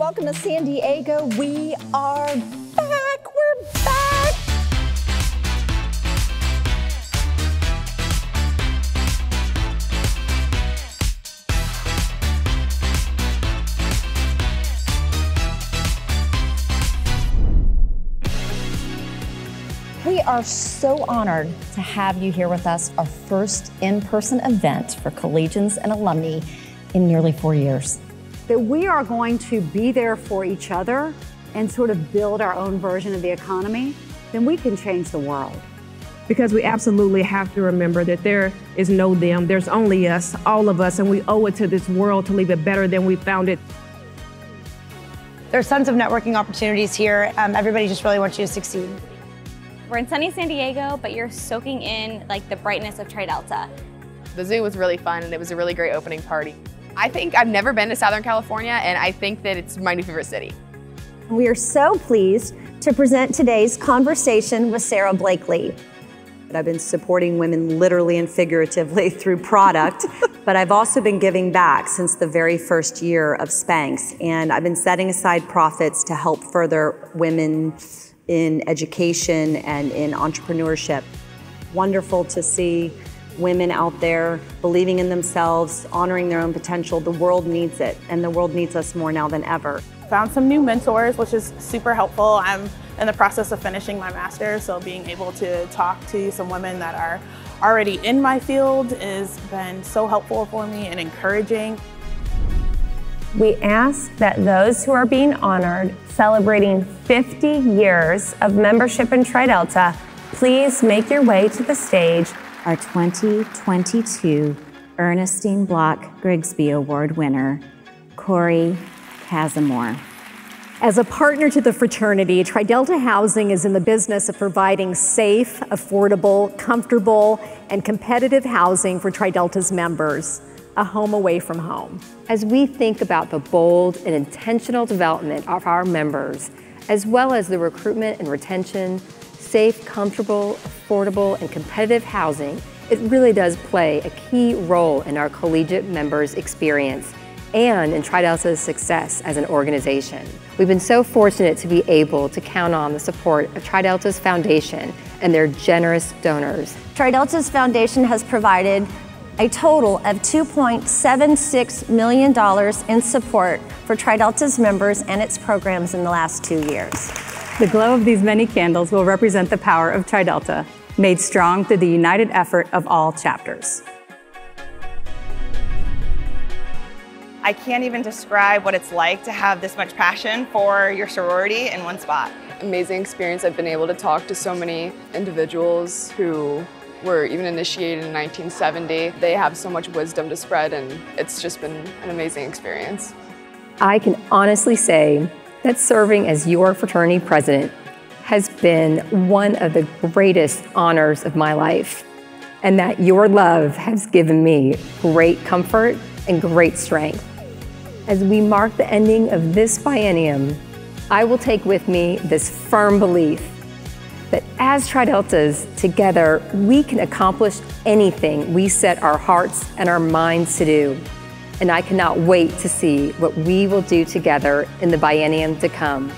Welcome to San Diego. We are back. We're back. We are so honored to have you here with us, our first in person event for collegians and alumni in nearly four years. That we are going to be there for each other and sort of build our own version of the economy, then we can change the world. Because we absolutely have to remember that there is no them, there's only us, all of us, and we owe it to this world to leave it better than we found it. There's tons of networking opportunities here. Um, everybody just really wants you to succeed. We're in sunny San Diego, but you're soaking in like the brightness of Tri Delta. The zoo was really fun and it was a really great opening party. I think I've never been to Southern California and I think that it's my new favorite city. We are so pleased to present today's conversation with Sara Blakely. I've been supporting women literally and figuratively through product, but I've also been giving back since the very first year of Spanx. And I've been setting aside profits to help further women in education and in entrepreneurship. Wonderful to see women out there believing in themselves, honoring their own potential. The world needs it, and the world needs us more now than ever. Found some new mentors, which is super helpful. I'm in the process of finishing my master's, so being able to talk to some women that are already in my field has been so helpful for me and encouraging. We ask that those who are being honored celebrating 50 years of membership in Tri Delta, please make your way to the stage. Our 2022 Ernestine Block Grigsby Award winner, Corey Casimore. As a partner to the fraternity, Tri Delta Housing is in the business of providing safe, affordable, comfortable, and competitive housing for Tri Delta's members a home away from home. As we think about the bold and intentional development of our members, as well as the recruitment and retention, safe, comfortable, affordable, and competitive housing, it really does play a key role in our collegiate members' experience and in TriDelta's success as an organization. We've been so fortunate to be able to count on the support of TriDelta's Foundation and their generous donors. TriDelta's Foundation has provided a total of $2.76 million in support for TriDelta's members and its programs in the last two years. The glow of these many candles will represent the power of TriDelta, made strong through the united effort of all chapters. I can't even describe what it's like to have this much passion for your sorority in one spot. Amazing experience. I've been able to talk to so many individuals who were even initiated in 1970. They have so much wisdom to spread and it's just been an amazing experience. I can honestly say that serving as your fraternity president has been one of the greatest honors of my life and that your love has given me great comfort and great strength. As we mark the ending of this biennium, I will take with me this firm belief that as Trideltas, together, we can accomplish anything we set our hearts and our minds to do. And I cannot wait to see what we will do together in the biennium to come.